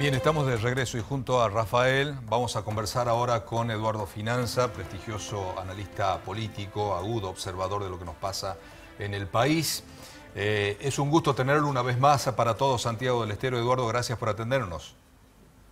Bien, estamos de regreso y junto a Rafael vamos a conversar ahora con Eduardo Finanza, prestigioso analista político, agudo observador de lo que nos pasa en el país. Eh, es un gusto tenerlo una vez más para todos Santiago del Estero. Eduardo, gracias por atendernos.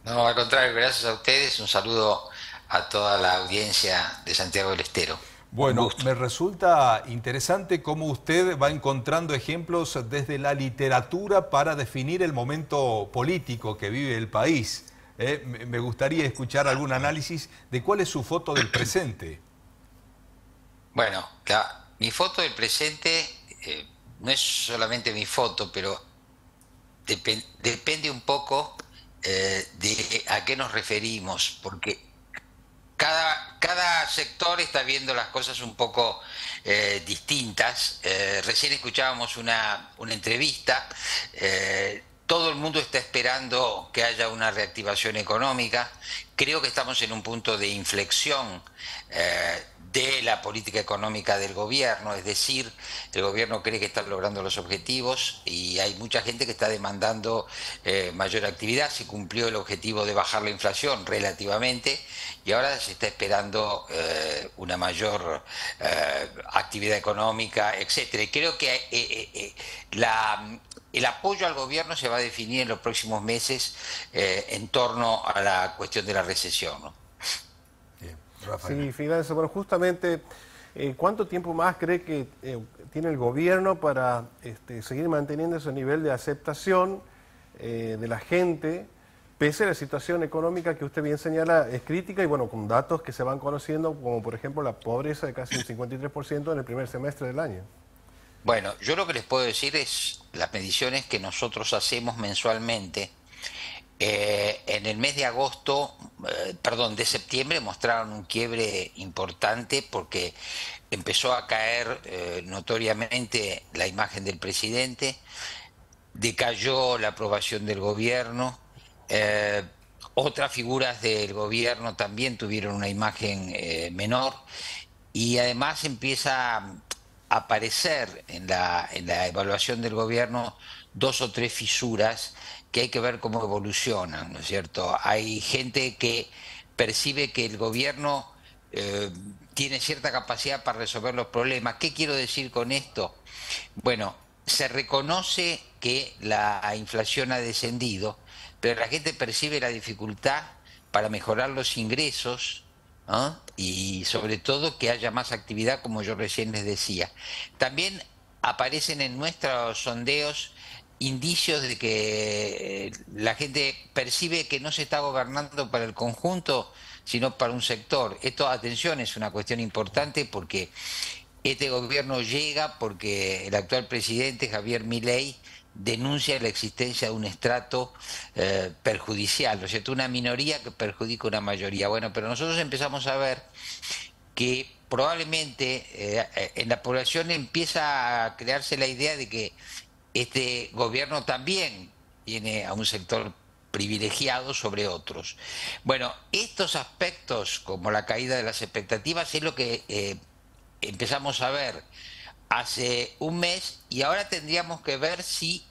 No, al contrario, gracias a ustedes. Un saludo a toda la audiencia de Santiago del Estero. Bueno, me resulta interesante cómo usted va encontrando ejemplos desde la literatura para definir el momento político que vive el país. ¿eh? me gustaría escuchar algún análisis de cuál es su foto del presente. Bueno, mi foto del presente eh, no es solamente mi foto, pero depende un poco eh, de a qué nos referimos, porque cada, cada sector está viendo las cosas un poco eh, distintas. Eh, recién escuchábamos una, una entrevista. Eh, todo el mundo está esperando que haya una reactivación económica. Creo que estamos en un punto de inflexión de la política económica del gobierno, es decir, el gobierno cree que está logrando los objetivos y hay mucha gente que está demandando eh, mayor actividad, se cumplió el objetivo de bajar la inflación relativamente y ahora se está esperando eh, una mayor eh, actividad económica, etcétera. Y creo que el apoyo al gobierno se va a definir en los próximos meses en torno a la cuestión de la recesión. Sí, finanzas. Bueno, justamente, eh, ¿cuánto tiempo más cree que eh, tiene el gobierno para este, seguir manteniendo ese nivel de aceptación eh, de la gente, pese a la situación económica que usted bien señala es crítica y bueno, con datos que se van conociendo, como por ejemplo la pobreza de casi un 53% en el primer semestre del año? Bueno, yo lo que les puedo decir es las mediciones que nosotros hacemos mensualmente eh, en el mes de agosto, eh, perdón, de septiembre mostraron un quiebre importante porque empezó a caer eh, notoriamente la imagen del presidente, decayó la aprobación del gobierno, otras figuras del gobierno también tuvieron una imagen menor y además empieza a aparecer en la, en la evaluación del gobierno dos o tres fisuras que hay que ver cómo evolucionan, ¿no es cierto? Hay gente que percibe que el gobierno eh, tiene cierta capacidad para resolver los problemas. ¿Qué quiero decir con esto? Bueno, se reconoce que la inflación ha descendido, pero la gente percibe la dificultad para mejorar los ingresos y sobre todo que haya más actividad, como yo recién les decía. También aparecen en nuestros sondeos indicios de que eh, la gente percibe que no se está gobernando para el conjunto, sino para un sector. Esto, atención, es una cuestión importante porque este gobierno llega porque el actual presidente, Javier Milei, denuncia la existencia de un estrato eh, perjudicial, ¿no es cierto? Una minoría que perjudica una mayoría. Bueno, pero nosotros empezamos a ver que probablemente eh, en la población empieza a crearse la idea de que este gobierno también tiene a un sector privilegiado sobre otros. Bueno, estos aspectos, como la caída de las expectativas, es lo que eh, empezamos a ver hace un mes y ahora tendríamos que ver si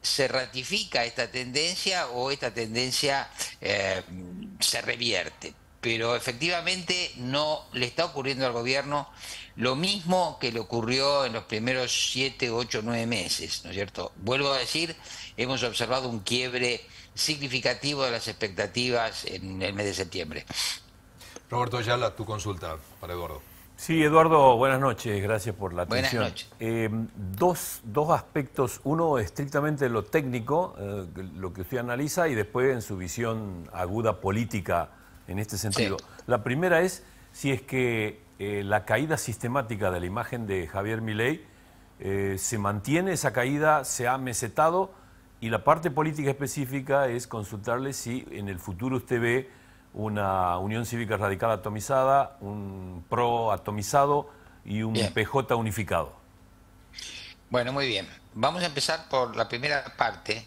se ratifica esta tendencia o esta tendencia eh, se revierte pero efectivamente no le está ocurriendo al gobierno lo mismo que le ocurrió en los primeros siete, ocho, nueve meses, ¿no es cierto? Vuelvo a decir, hemos observado un quiebre significativo de las expectativas en el mes de septiembre. Roberto Ayala, tu consulta para Eduardo. Sí, Eduardo, buenas noches, gracias por la atención. Buenas noches. Eh, dos, dos, aspectos, uno estrictamente lo técnico, eh, lo que usted analiza, y después en su visión aguda política en este sentido. La primera es si es que eh, la caída sistemática de la imagen de Javier Milei eh, se mantiene, esa caída se ha mesetado y la parte política específica es consultarle si en el futuro usted ve una Unión Cívica Radical atomizada, un PRO atomizado y un PJ unificado. Bueno, muy bien. Vamos a empezar por la primera parte.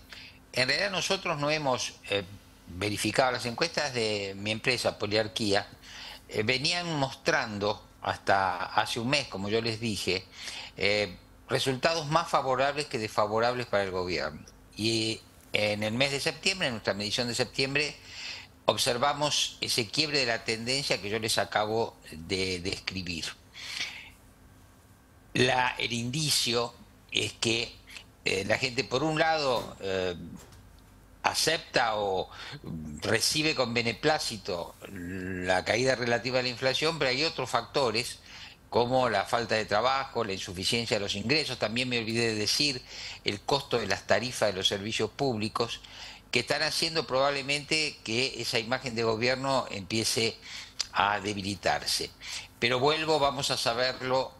En realidad nosotros no hemos eh, verificado las encuestas de mi empresa, Poliarquía, eh, venían mostrando hasta hace un mes, como yo les dije, eh, resultados más favorables que desfavorables para el gobierno. Y en el mes de septiembre, en nuestra medición de septiembre, observamos ese quiebre de la tendencia que yo les acabo de describir. el indicio es que eh, la gente, por un lado, acepta o recibe con beneplácito la caída relativa de la inflación, pero hay otros factores como la falta de trabajo, la insuficiencia de los ingresos, también me olvidé de decir el costo de las tarifas de los servicios públicos, que están haciendo probablemente que esa imagen de gobierno empiece a debilitarse. Pero vuelvo, vamos a saberlo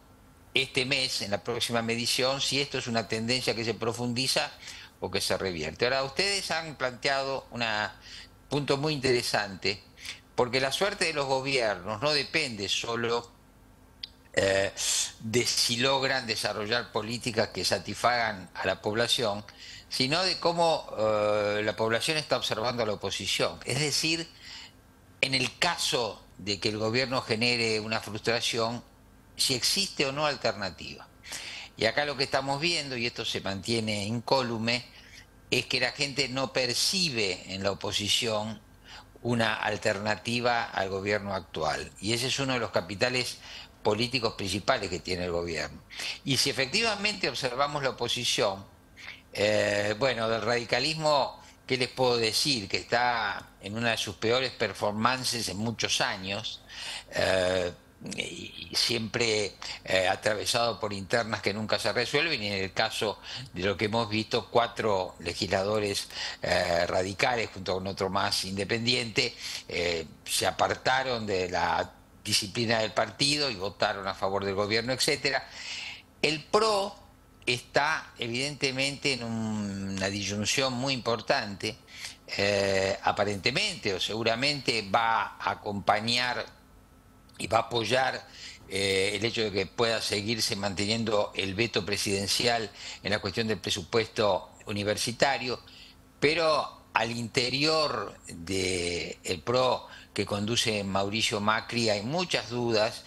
este mes, en la próxima medición, si esto es una tendencia que se profundiza o que se revierte. Ahora, ustedes han planteado un punto muy interesante, porque la suerte de los gobiernos no depende solo eh, de si logran desarrollar políticas que satisfagan a la población, sino de cómo eh, la población está observando a la oposición. Es decir, en el caso de que el gobierno genere una frustración, si existe o no alternativa. Y acá lo que estamos viendo, y esto se mantiene incólume, es que la gente no percibe en la oposición una alternativa al gobierno actual. Y ese es uno de los capitales políticos principales que tiene el gobierno. Y si efectivamente observamos la oposición, eh, bueno, del radicalismo, ¿qué les puedo decir? Que está en una de sus peores performances en muchos años. Eh, y siempre eh, atravesado por internas que nunca se resuelven. Y en el caso de lo que hemos visto cuatro legisladores eh, radicales junto con otro más independiente eh, se apartaron de la disciplina del partido y votaron a favor del gobierno etcétera. El PRO está evidentemente en una disyunción muy importante aparentemente o seguramente va a acompañar y va a apoyar eh, el hecho de que pueda seguirse manteniendo el veto presidencial en la cuestión del presupuesto universitario, pero al interior del PRO que conduce Mauricio Macri hay muchas dudas,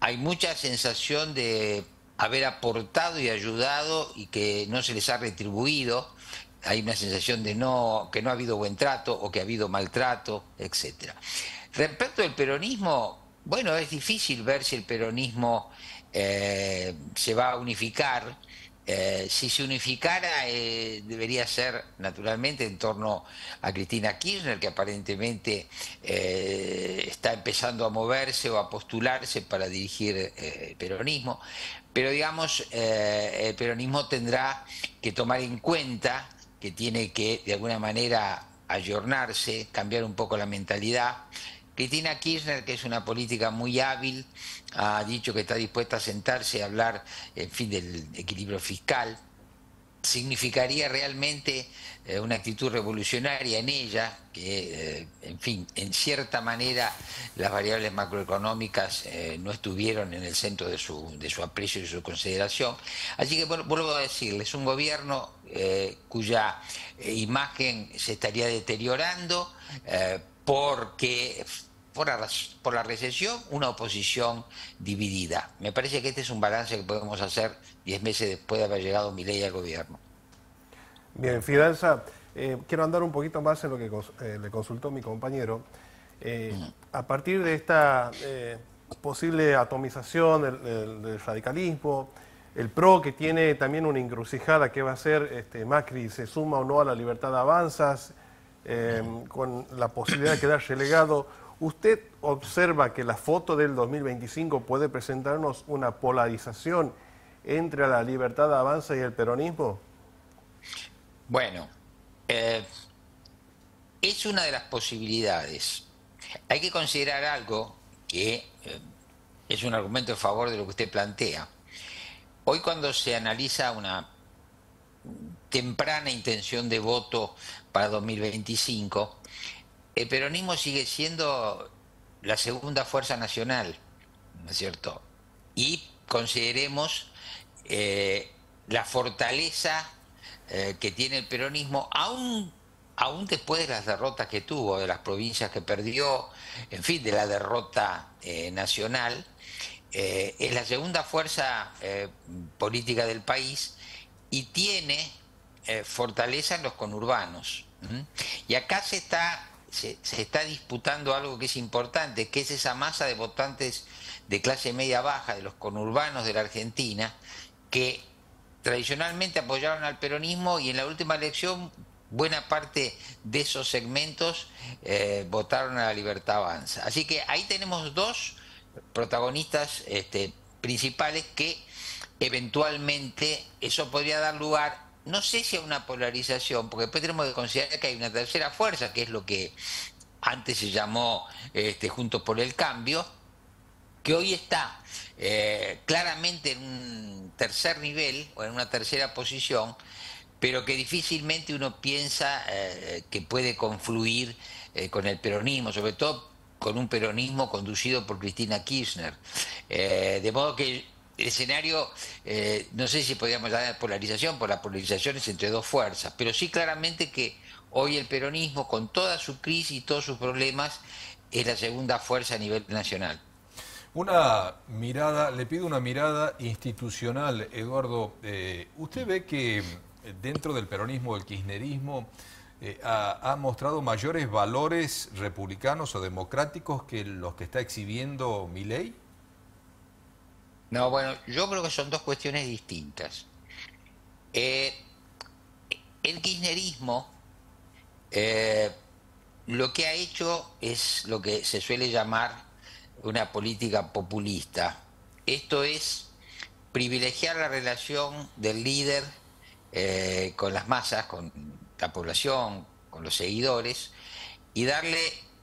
hay mucha sensación de haber aportado y ayudado y que no se les ha retribuido, hay una sensación de no que no ha habido buen trato o que ha habido maltrato, etcétera. Respecto del peronismo, bueno, es difícil ver si el peronismo eh, se va a unificar. Eh, si se unificara, eh, debería ser naturalmente en torno a Cristina Kirchner, que aparentemente está empezando a moverse o a postularse para dirigir el peronismo. Pero digamos, el peronismo tendrá que tomar en cuenta que tiene que, de alguna manera, ayornarse, cambiar un poco la mentalidad. Cristina Kirchner, que es una política muy hábil, ha dicho que está dispuesta a sentarse a hablar, en fin, del equilibrio fiscal. Significaría realmente eh, una actitud revolucionaria en ella, que, eh, en fin, en cierta manera las variables macroeconómicas eh, no estuvieron en el centro de su, de su aprecio y su consideración. Así que, bueno, vuelvo a decirles, un gobierno cuya imagen se estaría deteriorando porque por la, por la recesión, una oposición dividida. Me parece que este es un balance que podemos hacer diez meses después de haber llegado mi ley al gobierno. Bien, Fidanza, eh, quiero andar un poquito más en lo que eh, le consultó mi compañero. Eh, a partir de esta posible atomización del, radicalismo, el PRO que tiene también una encrucijada que va a ser este, Macri se suma o no a la libertad de avanzas, con la posibilidad de quedar relegado ¿Usted observa que la foto del 2025 puede presentarnos una polarización entre la libertad de avanza y el peronismo? Bueno, eh, es una de las posibilidades. Hay que considerar algo que eh, es un argumento a favor de lo que usted plantea. Hoy cuando se analiza una temprana intención de voto para 2025, el peronismo sigue siendo la segunda fuerza nacional, ¿no es cierto? Y consideremos eh, la fortaleza eh, que tiene el peronismo, aún, aún después de las derrotas que tuvo, de las provincias que perdió, en fin, de la derrota eh, nacional, es la segunda fuerza política del país y tiene eh, fortaleza en los conurbanos. Y acá se está, se, está disputando algo que es importante, que es esa masa de votantes de clase media baja, de los conurbanos de la Argentina, que tradicionalmente apoyaron al peronismo y en la última elección buena parte de esos segmentos eh, votaron a la libertad avanza. Así que ahí tenemos dos protagonistas este, principales que eventualmente eso podría dar lugar, no sé si a una polarización, porque después tenemos que considerar que hay una tercera fuerza, que es lo que antes se llamó este, Juntos por el Cambio, que hoy está eh, claramente en un tercer nivel o en una tercera posición, pero que difícilmente uno piensa eh, que puede confluir eh, con el peronismo, sobre todo con un peronismo conducido por Cristina Kirchner. de modo que escenario, eh, no sé si podríamos llamar polarización, por la polarización es entre dos fuerzas, pero sí claramente que hoy el peronismo, con toda su crisis y todos sus problemas, es la segunda fuerza a nivel nacional. Una mirada, le pido una mirada institucional, Eduardo. Eh, ¿Usted ve que dentro del peronismo, el kirchnerismo, eh, ha, ha, mostrado mayores valores republicanos o democráticos que los que está exhibiendo Milei? No, bueno, yo creo que son dos cuestiones distintas. Eh, el kirchnerismo eh, lo que ha hecho es lo que se suele llamar una política populista. Esto es privilegiar la relación del líder eh, con las masas, con la población, con los seguidores, y darle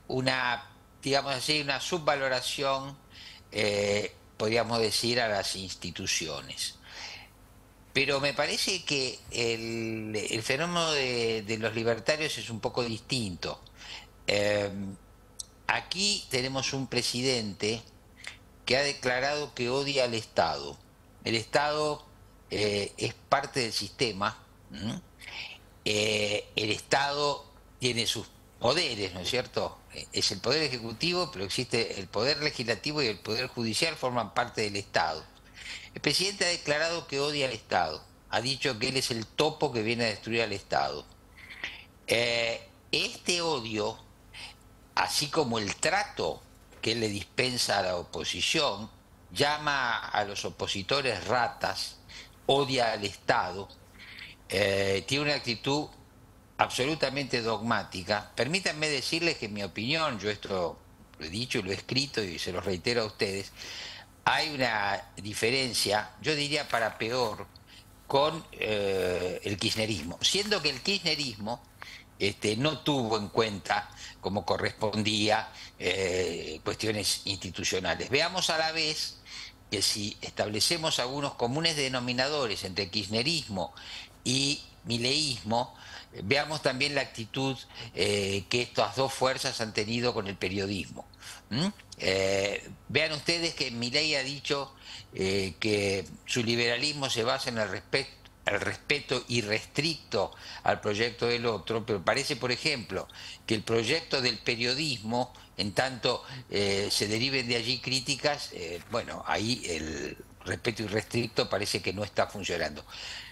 una, digamos así, una subvaloración podríamos decir, a las instituciones. Pero me parece que el, fenómeno de, los libertarios es un poco distinto. Eh, aquí tenemos un presidente que ha declarado que odia al Estado. El Estado eh, es parte del sistema. Eh, el Estado tiene sus poderes, ¿no es cierto? Es el poder ejecutivo, pero existe el poder legislativo y el poder judicial forman parte del Estado. El presidente ha declarado que odia al Estado, ha dicho que él es el topo que viene a destruir al Estado. Eh, este odio, así como el trato que él le dispensa a la oposición, llama a los opositores ratas, odia al Estado, eh, tiene una actitud absolutamente dogmática, permítanme decirles que en mi opinión, yo esto lo he dicho y lo he escrito y se lo reitero a ustedes, hay una diferencia, yo diría para peor, con eh, el kirchnerismo, siendo que el kirchnerismo este, no tuvo en cuenta, como correspondía, eh, cuestiones institucionales. Veamos a la vez que si establecemos algunos comunes denominadores entre kirchnerismo y mileísmo, veamos también la actitud eh, que estas dos fuerzas han tenido con el periodismo. Eh, vean ustedes que Milei ha dicho eh, que su liberalismo se basa en el respeto el respeto irrestricto al proyecto del otro, pero parece, por ejemplo, que el proyecto del periodismo, en tanto se deriven de allí críticas, bueno, ahí el respeto irrestricto parece que no está funcionando.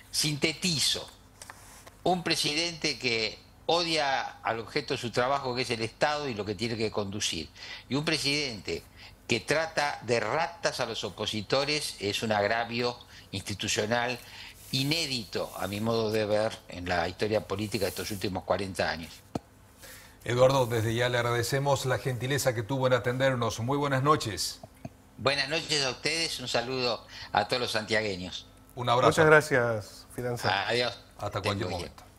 Sintetizo, un presidente que odia al objeto de su trabajo, que es el Estado y lo que tiene que conducir. Y un presidente que trata de ratas a los opositores es un agravio institucional inédito, a mi modo de ver, en la historia política de estos últimos 40 años. Eduardo, desde ya le agradecemos la gentileza que tuvo en atendernos. Muy buenas noches. Buenas noches a ustedes, un saludo a todos los santiagueños. Un abrazo. Muchas gracias, Fidanza. Adiós. Hasta cualquier momento.